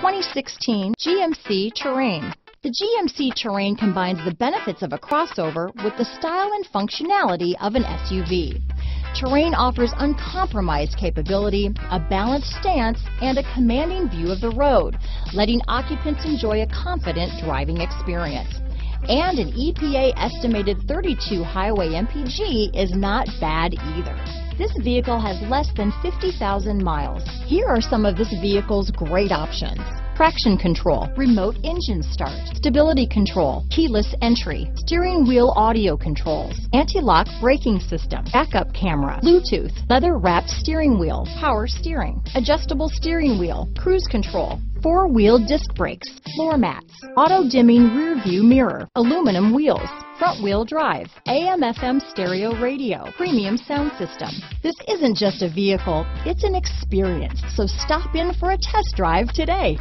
2016 GMC Terrain. The GMC Terrain combines the benefits of a crossover with the style and functionality of an SUV. Terrain offers uncompromised capability, a balanced stance, and a commanding view of the road, letting occupants enjoy a confident driving experience. And an EPA estimated 32 highway MPG is not bad either. This vehicle has less than 50,000 miles. Here are some of this vehicle's great options traction control, remote engine start, stability control, keyless entry, steering wheel audio controls, anti-lock braking system, backup camera, Bluetooth, leather wrapped steering wheel, power steering, adjustable steering wheel, cruise control, four-wheel disc brakes, floor mats, auto-dimming rear view mirror, aluminum wheels, front wheel drive, AM FM stereo radio, premium sound system. This isn't just a vehicle, it's an experience. So stop in for a test drive today.